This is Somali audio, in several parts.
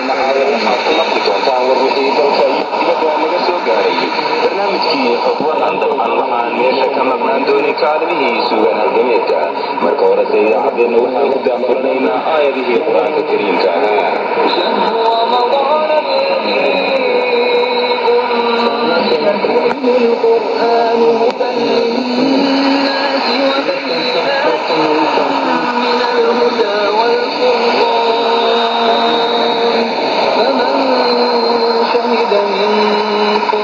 idaacaddeenna caawa waxaad ku maqli doontaan war wixii dalka iyo dibadda naga soo gaaray barnaamijkii xogwaran dabcan waxaan meesha ka maqnaan doonin kaalimihii suugan halgameedka marka horese idaacaddeenna waxaan ku daafuranaynaa aayadihii qur'aanka kariimka ahaa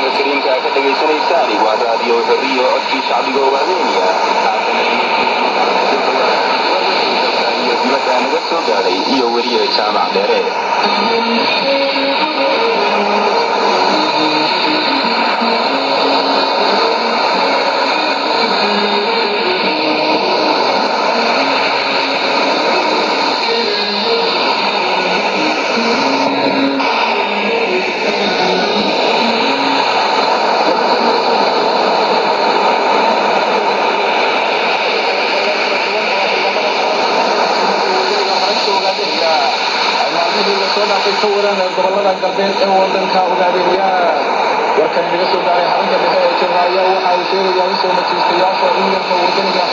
qur'aanka kariimka ka dhagaysanaysaan waa raadiyo xorriyo codkii shacbiga oo armeniya haatana dibadda naga soo gaadhay iyo weliya jaamac dheere la soo dhaafay ka waran gobollada galbeed ee wadanka ogaadeenaya warkan inaga soo gaaray xarunta dhexe ee ayaa waxa uu sheegayaa in soo ciidanka wadaniga